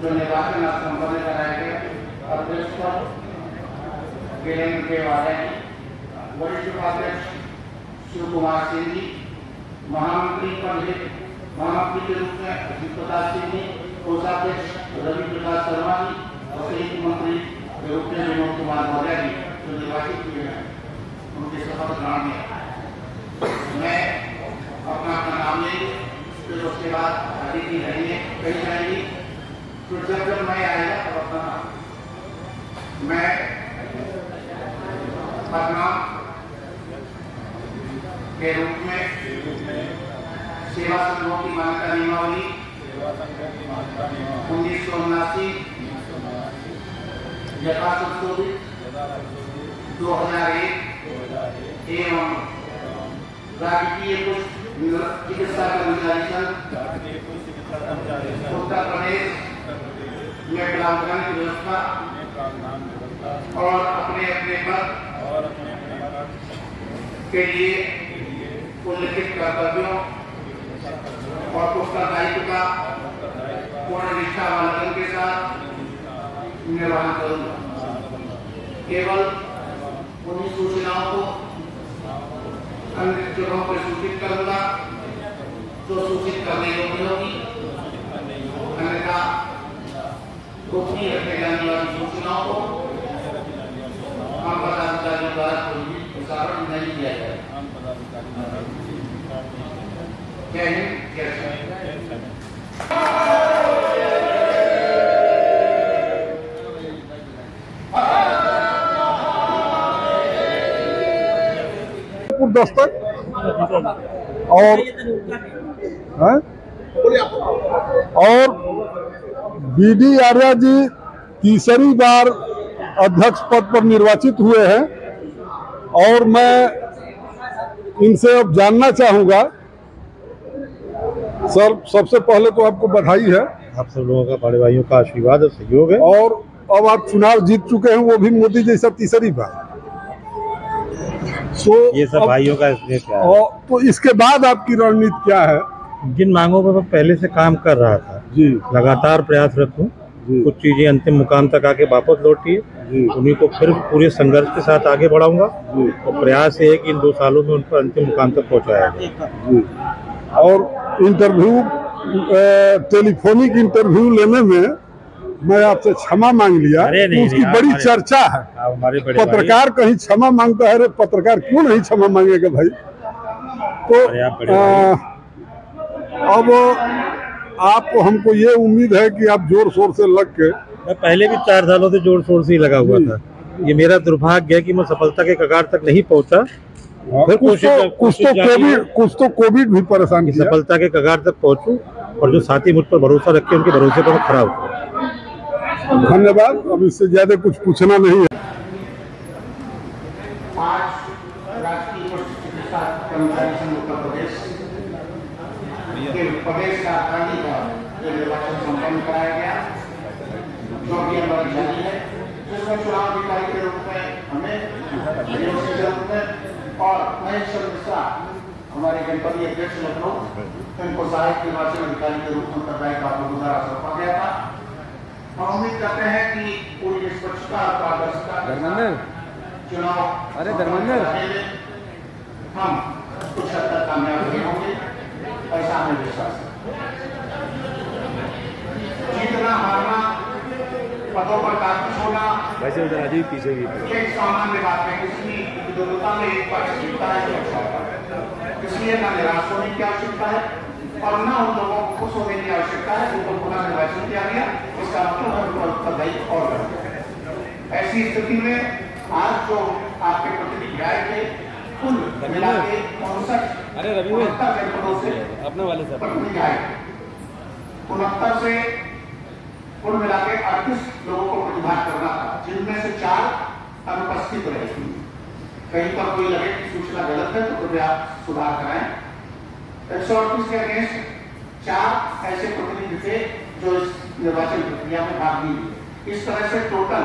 जो निर्वाचन संपन्न कराया गया अध्यक्ष पर वीरेंद्र के वाले वरिष्ठ उपाध्यक्ष शिव कुमार सिंह जी महामंत्री पंडित महामंत्री के रूप में अजीत प्रकाश सिंह जी कोषाध्यक्ष रवि प्रकाश शर्मा जी और संयुक्त मंत्री के रूप में विनोद कुमार मौर्य जी जो निर्वाचित हुए हैं उनके शपथ ग्रहण में मैं अपना अपना नाम लेंगे फिर उसके बाद अतिथि रहेंगे कही जाएँगी। फिर जब जब मैं आएगा तब अपना मैं पटना के रूप में सेवा संघों की मान्यता नियमावली उन्नीस सौ उन्नासी यथा संशोधित दो हज़ार एक एवं राजकीय चिकित्सा कर्मचारी संघ में प्रावधान की व्यवस्था और अपने अपने पद के लिए उल्लिखित कर्तव्यों और उत्तरदायित्व का पूर्ण निष्ठा व लगन के साथ निर्वहन करूँगा। केवल उन्हीं सूचनाओं को अन्य जगहों पर सूचित करूँगा जो सूचित करने योग्य होगी। अन्यथा गोपनीय रखे जाने वाली सूचनाओं को हम पदाधिकारियों द्वारा कोई प्रसारण नहीं किया दस्तक और हैं? और बी डी आर्या जी तीसरी बार अध्यक्ष पद पर निर्वाचित हुए हैं और मैं इनसे अब जानना चाहूँगा। सर सबसे पहले तो आपको बधाई है। आप सब लोगों का बड़े भाइयों का आशीर्वाद और सहयोग है। और अब आप चुनाव जीत चुके हैं वो भी मोदी जैसा तीसरी बार। तो ये सब भाइयों का इसमें क्या है? तो इसके बाद आपकी रणनीति क्या है? जिन मांगों पर मैं पहले से काम कर रहा था जी। लगातार प्रयासरत हूँ कुछ चीज़ें अंतिम मुकाम तक आके वापस लौटी है उन्हीं को फिर पूरे संघर्ष के साथ आगे बढ़ाऊँगा और प्रयास है कि इन दो सालों में उन पर अंतिम मुकाम तक पहुँचाया जाए। और इंटरव्यू टेलीफोनिक इंटरव्यू लेने में मैं आपसे क्षमा मांग लिया। अरे नहीं, उसकी बड़ी चर्चा है। हमारे बड़े पत्रकार कहीं क्षमा माँगता है रे पत्रकार क्यों नहीं क्षमा मांगेगा भाई? तो आप अब आपको हमको ये उम्मीद है कि आप ज़ोर शोर से लग के मैं पहले भी चार सालों से ज़ोर शोर से ही लगा हुआ था। ये मेरा दुर्भाग्य है कि मैं सफलता के कगार तक नहीं पहुँचा। फिर कुछ तो कुछ तो कोविड कुछ तो कोविड भी परेशान कि किया। सफलता के कगार तक पहुंचूं और जो साथी मुझ पर भरोसा रखे उनके भरोसे पर मैं खड़ा हूँ। धन्यवाद। अब इससे ज़्यादा कुछ पूछना नहीं है आज राष्ट्रीय वरिष्ठ चिकित्सा कर्मचारी संघ उत्तर प्रदेश के प्रदेश राजधानी का ये निर्वाचन संपन्न कराया गया जो अभी हमारी जारी है जिसमें चुनाव अधिकारी के रूप में हमें नियुक्त के रूप में और महेश्वर मिश्रा हमारे गणपति अध्यक्ष लखनऊ इनको सहायक निर्वाचन अधिकारी के रूप में उत्तरदायी का गुजारा सौंपा गया था। हम उम्मीद करते हैं। कि पूरी निष्पक्षता और पारदर्शिता धर्मेंद्र चुनाव अरे धर्मेंद्र हम कुछ हद तक कामयाब होंगे ऐसा हमें विश्वास है जीतना हारना पदों पर काबिज होना वैसे उधर अजीब पीछे भी एक सामान्य बात है किसी विद्वता में एक बार इसलिए ना निराश होने की आवश्यकता है और न उन लोगों को खुश होने की आवश्यकता है जिनको पुनः निर्वाचन किया गया इसका मतलब है उनका उत्तरदायी और बढ़ गया ऐसी स्थिति में आज जो आपके प्रतिनिधि आए थे कुल मिला के उनसठ अरे रवि अपने वाले आए उनहत्तर से कुल मिला के अड़तीस लोगों को प्रतिभाग करना था, जिनमें से चार अनुपस्थित रहे। कहीं पर कोई लगे कि सूचना गलत है तो कृपया सुधार कराएँ। एक सौ अड़तीस के अगेंस्ट चार ऐसे प्रतिनिधि थे जो इस निर्वाचन प्रक्रिया में भाग लिए। इस तरह से टोटल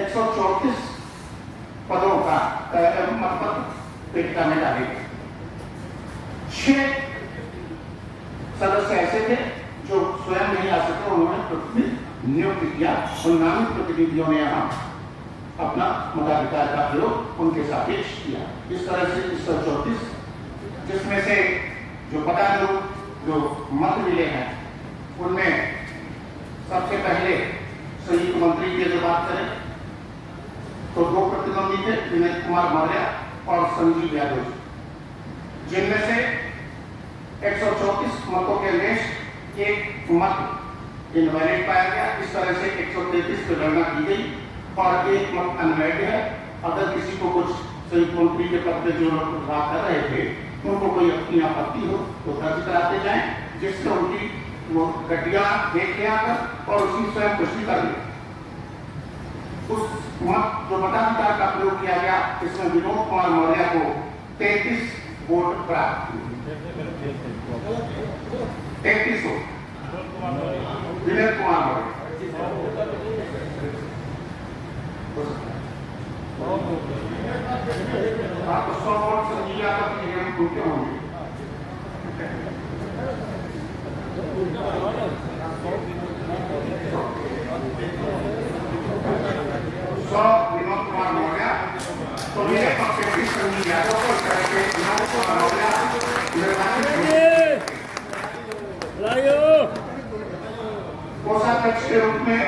एक सौ चौतीस पदों का मतपत्र पेटिका में डाले गए। छह सदस्य ऐसे थे जो स्वयं नहीं आ सके, उन्होंने प्रतिनिधि नियुक्त किया उन नामित प्रतिनिधियों ने यहाँ अपना मताधिकार का प्रयोग उनके सापेक्ष किया। इस तरह से इस सौ चौतीस, जिसमें से जो पदानुरूप, जो जो मत मिले हैं, उनमें सबसे पहले संयुक्त मंत्री की अगर बात करें तो दो प्रतिद्वंदी थे, विनय कुमार मौर्य और संजीव यादव जिनमें से 134 मतों के अगेंस्ट एक मत इनवैलिड पाया गया, इस तरह से 133 पे गणना की गई, और एक मत अनवैलिड है। अगर किसी को कुछ संयुक्त मंत्री के पद पे जो लोग बात कर रहे थे, उनको कोई अपनी आपत्ति हो तो दर्ज कराते जाए, जिससे उनकी वो गड्डिया देख के आकर और उसकी स्वयं पुष्टि कर ले। उस मत जो मताधिकार का प्रयोग किया गया, इसमें विनोद कुमार मौर्य को 33 वोट प्राप्त हुए। तैतीस वोट। विनय कुमार मौर्य आपको सौ वोट से मिल जाता तो ये हम क्यों होंगे सौ विनोद कुमार मौर्य तो मेरे पक्ष से भी संजीव यादव को इस तरह के विनोद कुमार मौर्य निर्वाचित हुए। कोषाध्यक्ष के रूप में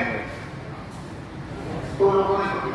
दो लोगों ने प्रतिभाग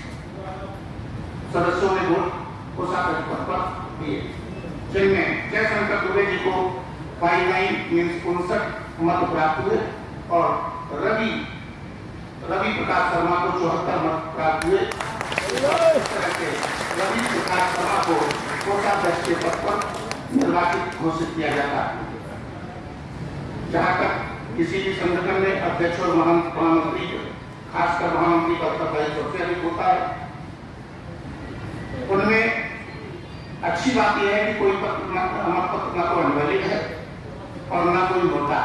सदस्यों ने वोट कोषाध्यक्ष पद पर दिए। जिनमें जयशंकर दुबे जी को फाइव नाइन मीन्स उनसठ मत प्राप्त हुए और रवि रवि प्रकाश शर्मा को चौहत्तर मत प्राप्त हुए। रवि प्रकाश शर्मा को कोषाध्यक्ष के पद पर निर्वाचित घोषित किया जाता। जहाँ तक किसी भी संगठन में अध्यक्ष और महामंत्री खासकर महामंत्री का उत्तरदायित्व सबसे अधिक होता है उनमें अच्छी बात यह है कि कोई पत्र न तो अनवैलिड है और न कोई मोटा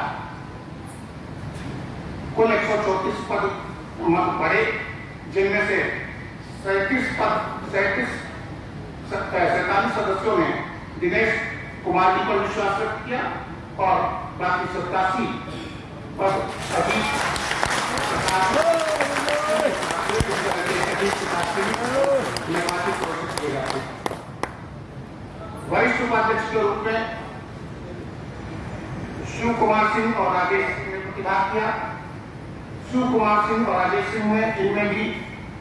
कुल एक सौ चौतीस पद मत पड़े जिनमें से सैंतीस पद सैंतीस सैतालीस सदस्यों ने दिनेश कुमार जी पर विश्वास व्यक्त किया और बाकी सत्तासी पद अभी हैं वरिष्ठ उपाध्यक्ष के रूप में शिव कुमार सिंह और राजेश सिंह ने प्रतिभाग किया। शिव कुमार सिंह और राजेश सिंह में इनमें भी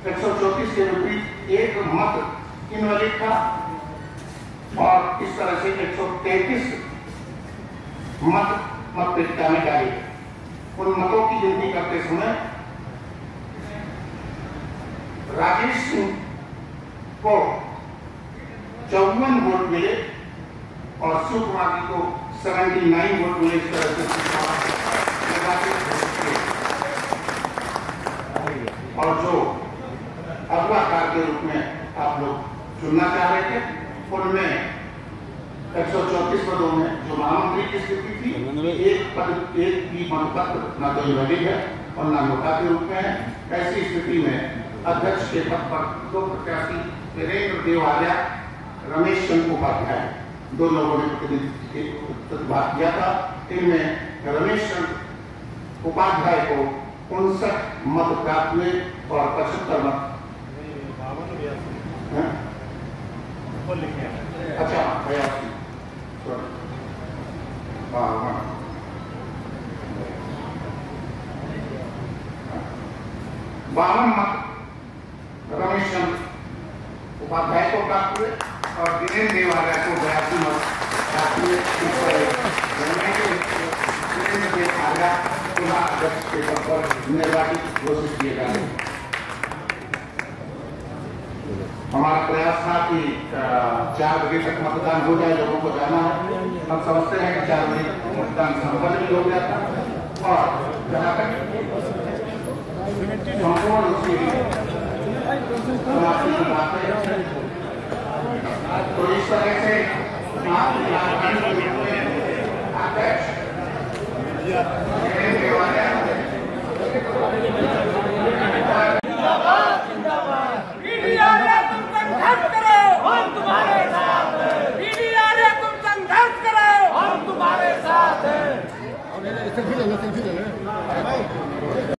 एक सौ चौतीस के विपरीत एक मत इनवैलिड था और इस तरह से एक सौ तैतीस मत मत पेटिका में डाले उन मतों की गिनती करते समय राजेश सिंह को चौवन वोट मिले और जी को 79 वोट मिले इस तरह से। और जो अगलाकार के रूप में आप लोग चुनना चाह रहे थे, उनमें एक सौ चौतीस पदों में जो महामंत्री की स्थिति थी, एक पद, एक भी मतपत्र न तो है और न नोटा के रूप में है ऐसी स्थिति में अध्यक्ष के पद पर दो प्रत्याशी वीरेंद्र देव आर्या रमेश चंद्र उपाध्याय। दो लोगों ने प्रतिभाग किया था। इनमें रमेश चंद्र उपाध्याय को उनसठ मत प्राप्त हुए और पचहत्तर मत। अच्छा बयासी बावन। बावन मत रमेश चंद्र उपाध्याय को प्राप्त हुए। और दिनेश देवालय को बयासी मत प्राप्त हुए इस पर दिनेश देवालय पुनः अध्यक्ष के पद पर निर्वाचित घोषित किए जा हमारा प्रयास था कि चार बजे तक मतदान हो जाए, लोगों को जाना है। हम समझते हैं कि चार बजे मतदान संपन्न भी हो गया था और जहाँ तक संपूर्ण उसकी है तो इस तरह से अध्यक्ष